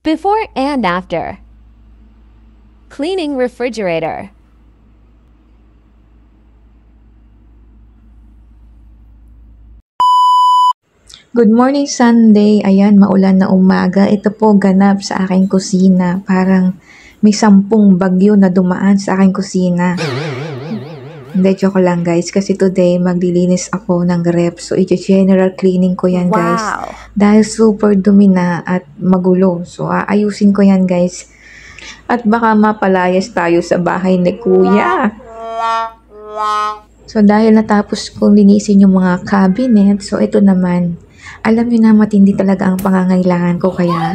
Before and after. Cleaning refrigerator. Good morning Sunday. Ayan, maulan na umaga. Ito po ganap sa aking kusina. Parang may sampung bagyo na dumaan sa aking kusina. Hindi, joke lang guys. Kasi today, maglilinis ako ng rep. So, i-general cleaning ko yan guys. Dahil super dumi na at magulo. So, aayusin ko yan guys. At baka mapalayas tayo sa bahay ni kuya. So, dahil natapos kong linisin yung mga cabinet, so ito naman, alam nyo na matindi talaga ang pangangailangan ko kaya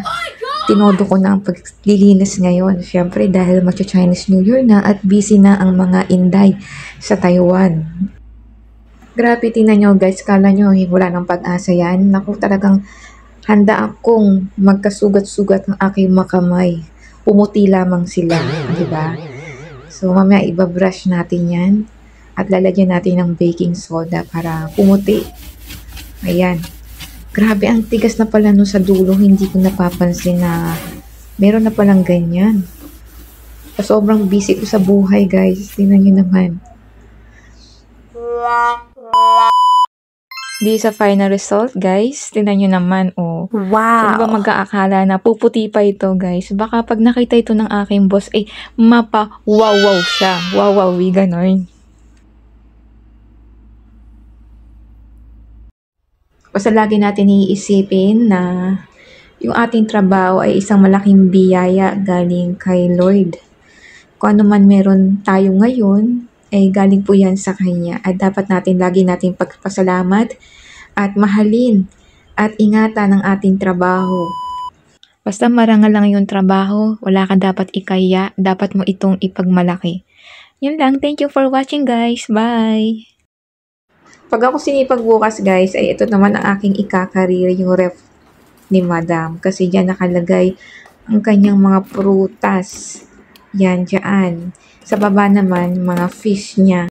tinodo ko na ang paglilinis ngayon. Siyempre dahil magcha-Chinese New Year na at busy na ang mga inday sa Taiwan. Grabe, tingnan nyo guys, kala nyo eh, wala ng pag-asa yan. Naku, talagang handa akong magkasugat-sugat ng aking makamay. Pumuti lamang sila, di ba? So, mamaya ibabrush natin yan at lalagyan natin ng baking soda para pumuti. Ayan. Grabe, ang tigas na pala no sa dulo. Hindi ko napapansin na meron na palang ganyan. Sobrang busy ko sa buhay, guys. Tingnan nyo naman. Di sa final result, guys. Tingnan nyo naman, oh. Wow. Sino ba mag-aakala na puputi pa ito, guys? Baka pag nakita ito ng aking boss, eh, mapa wow wow siya. Wow wow, ganon. Basta lagi natin iisipin na yung ating trabaho ay isang malaking biyaya galing kay Lord. Kung ano man meron tayo ngayon, ay galing po yan sa Kanya. At dapat natin lagi natin pagpasalamat at mahalin at ingatan ang ating trabaho. Basta marangal lang yung trabaho, wala ka dapat ikaya, dapat mo itong ipagmalaki. Yun lang, thank you for watching guys, bye! Pag ako sinipag bukas guys, ay ito naman ang aking ikakarir, yung ref ni madam. Kasi dyan nakalagay ang kanyang mga prutas. Yan, dyan. Sa baba naman, mga fish niya.